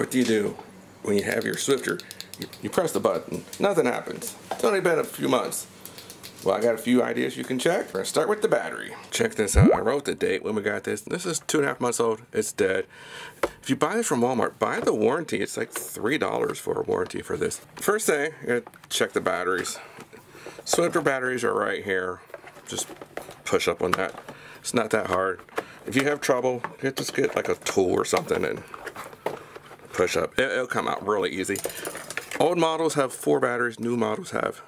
What do you do when you have your Swiffer? You, you press the button, nothing happens. It's only been a few months. Well, I got a few ideas you can check. We're gonna start with the battery. Check this out. I wrote the date when we got this. This is two and a half months old. It's dead. If you buy this from Walmart, buy the warranty. It's like $3 for a warranty for this. First thing, you gotta check the batteries. Swiffer batteries are right here. Just push up on that. It's not that hard. If you have trouble, you just get like a tool or something and push up. It'll come out really easy. Old models have four batteries, new models have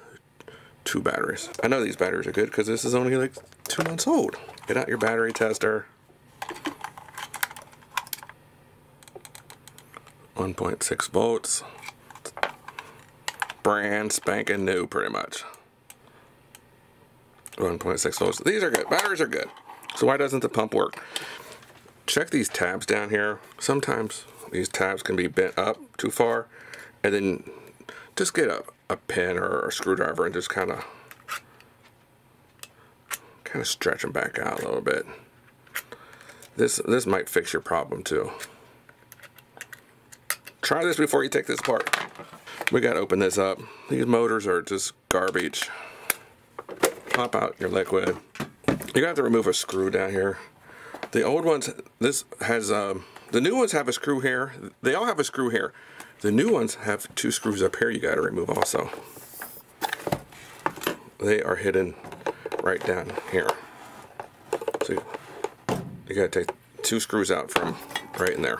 two batteries. I know these batteries are good because this is only like two months old. Get out your battery tester. 1.6 volts. Brand spanking new pretty much. 1.6 volts. These are good. Batteries are good. So why doesn't the pump work? Check these tabs down here. Sometimes these tabs can be bent up too far and then just get a, a pin or a screwdriver and just kind of kind of stretch them back out a little bit. This this might fix your problem too. Try this before you take this apart. We gotta open this up. These motors are just garbage. Pop out your liquid. You have to remove a screw down here. The old ones, this has, um, the new ones have a screw here. They all have a screw here. The new ones have two screws up here you got to remove also. They are hidden right down here. So you, you got to take two screws out from right in there.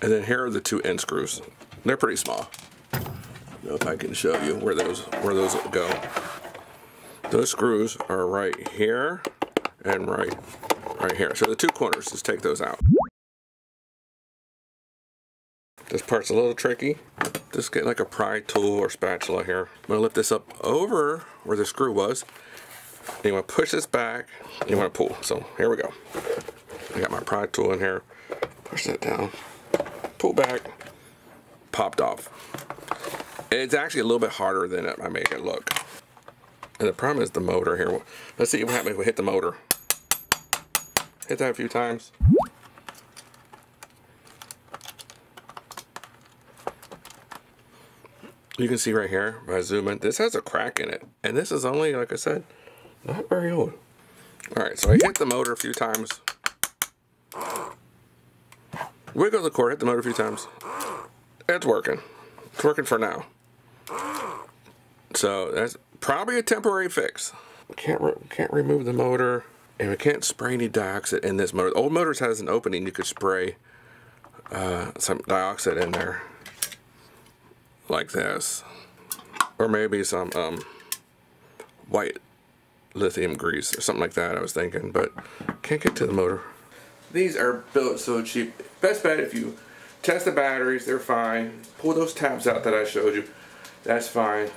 And then here are the two end screws. They're pretty small. If I can show you where those where those go. Those screws are right here and right right here. So the two corners, just take those out. This part's a little tricky. Just get like a pry tool or spatula here. I'm gonna lift this up over where the screw was. And you wanna push this back, and you wanna pull. So here we go. I got my pry tool in here. Push that down. Pull back. Popped off. It's actually a little bit harder than I make it look. And the problem is the motor here. Let's see what happens if we hit the motor. Hit that a few times. You can see right here, if I zoom in, this has a crack in it. And this is only, like I said, not very old. Alright, so I hit the motor a few times. Wiggle the cord, hit the motor a few times. It's working. It's working for now. So that's probably a temporary fix. Can't re can't remove the motor, and we can't spray any DeoxIT in this motor. The old motors has an opening you could spray uh, some DeoxIT in there, like this, or maybe some um, white lithium grease or something like that. I was thinking, but can't get to the motor. These are built so cheap. Best bet if you test the batteries, they're fine. Pull those tabs out that I showed you. That's fine.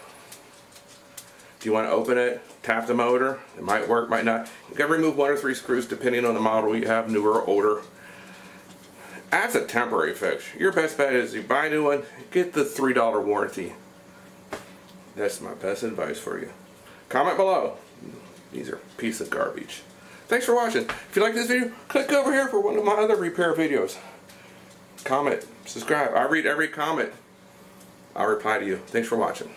You want to open it, tap the motor. It might work, might not. You can remove one or three screws depending on the model you have, newer or older. That's a temporary fix. Your best bet is you buy a new one, get the $3 warranty. That's my best advice for you. Comment below. These are a piece of garbage. Thanks for watching. If you like this video, click over here for one of my other repair videos. Comment, subscribe. I read every comment. I'll reply to you. Thanks for watching.